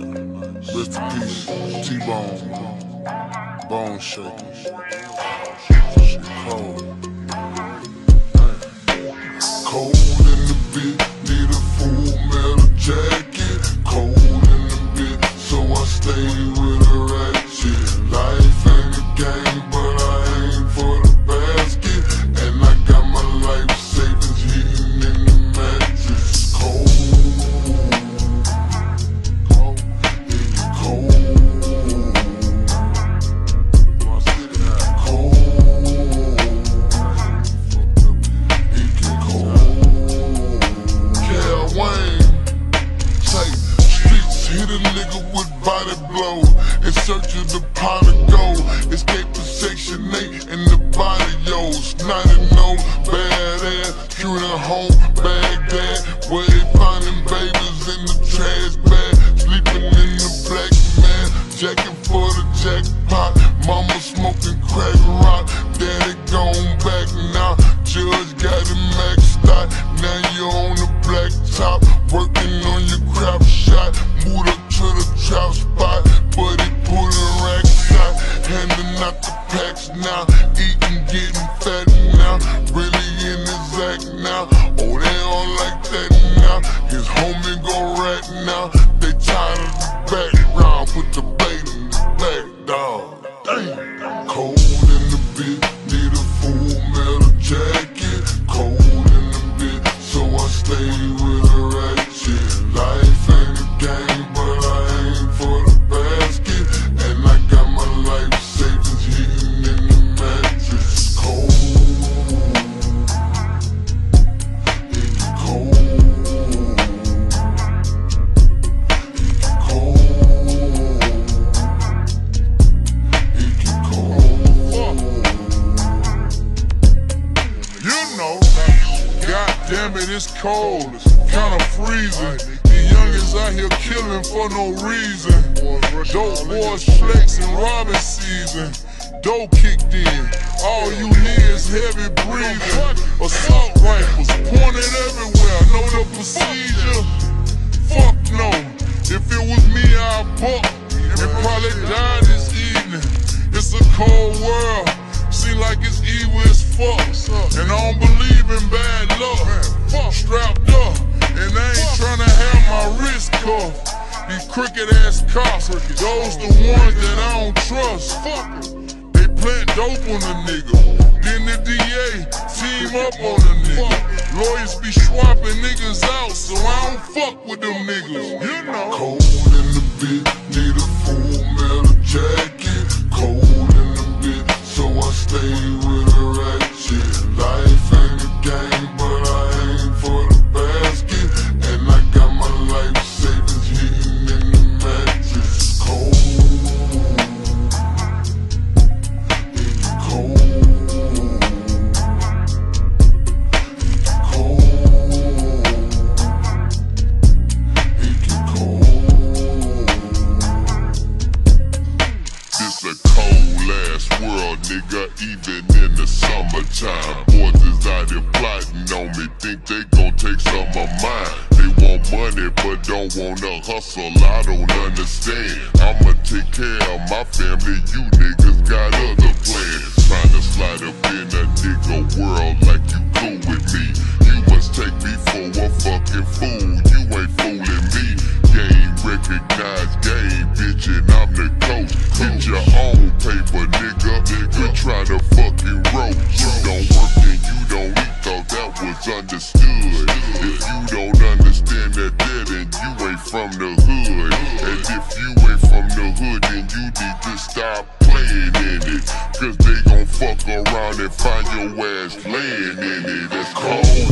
tonight. Rest in peace, T-Bone, Bone Shaker. Shit cold. Cold in the bit, In search of the pot of gold, escape cold in the bit, it's cold, it's kinda freezing. The youngins out here killing for no reason. Dope boys, flakes, and robbing season. Dope kicked in, all you hear is heavy breathing. Assault rifles pointed everywhere, know the procedure. Fuck no, if it was me, I'd buck and probably die this evening. It's a cold world, seem like it's evil as fuck. And I don't believe in bad luck. Strapped up, and I ain't tryna have my wrist cuffed. These crooked ass cops, those the ones that I don't trust. They plant dope on a nigga. Then the DA team up on a nigga. Lawyers be swapping niggas out, so I don't fuck with them niggas. You know. Cold in the bit, need a full metal jacket. Even in the summertime. Boys is out here plotting on me, think they gon' take some of mine. They want money, but don't wanna hustle, I don't understand. I'ma take care of my family, you niggas got other plans. Tryna slide up in a nigga world like you cool with me. You must take me for a fucking fool, hood. And if you ain't from the hood, then you need to stop playing in it. Cause they gon' fuck around and find your ass laying in it.